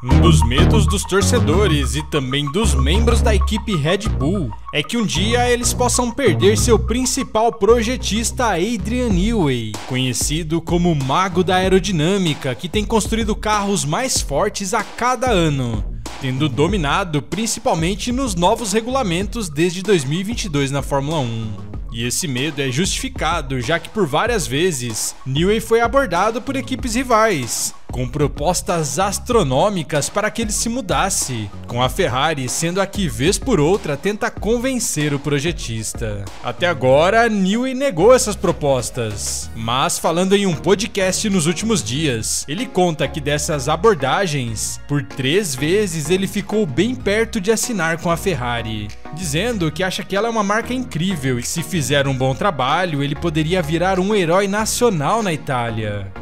Um dos medos dos torcedores e também dos membros da equipe Red Bull é que um dia eles possam perder seu principal projetista Adrian Newey, conhecido como o mago da aerodinâmica que tem construído carros mais fortes a cada ano, tendo dominado principalmente nos novos regulamentos desde 2022 na Fórmula 1. E esse medo é justificado, já que por várias vezes Newey foi abordado por equipes rivais, com propostas astronômicas para que ele se mudasse, com a Ferrari sendo a que vez por outra tenta convencer o projetista. Até agora, Newey negou essas propostas, mas falando em um podcast nos últimos dias, ele conta que dessas abordagens, por três vezes ele ficou bem perto de assinar com a Ferrari, dizendo que acha que ela é uma marca incrível e que se fizer um bom trabalho, ele poderia virar um herói nacional na Itália.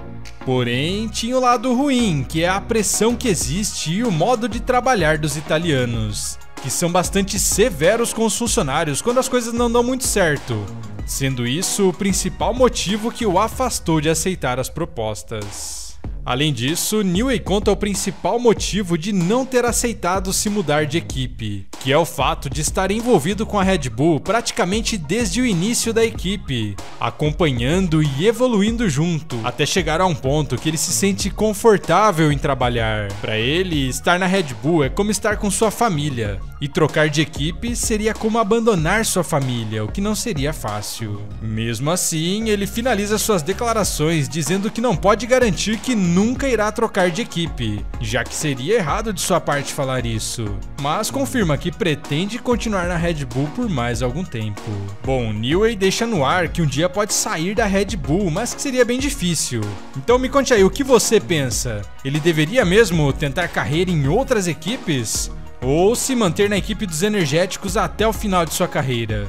Porém, tinha o lado ruim, que é a pressão que existe e o modo de trabalhar dos italianos, que são bastante severos com os funcionários quando as coisas não dão muito certo, sendo isso o principal motivo que o afastou de aceitar as propostas. Além disso, Newey conta o principal motivo de não ter aceitado se mudar de equipe, que é o fato de estar envolvido com a Red Bull praticamente desde o início da equipe, acompanhando e evoluindo junto, até chegar a um ponto que ele se sente confortável em trabalhar. Para ele, estar na Red Bull é como estar com sua família, e trocar de equipe seria como abandonar sua família, o que não seria fácil. Mesmo assim, ele finaliza suas declarações dizendo que não pode garantir que nunca irá trocar de equipe, já que seria errado de sua parte falar isso, mas confirma que pretende continuar na Red Bull por mais algum tempo. Bom, Newey deixa no ar que um dia pode sair da Red Bull, mas que seria bem difícil. Então me conte aí o que você pensa. Ele deveria mesmo tentar carreira em outras equipes? ou se manter na equipe dos energéticos até o final de sua carreira.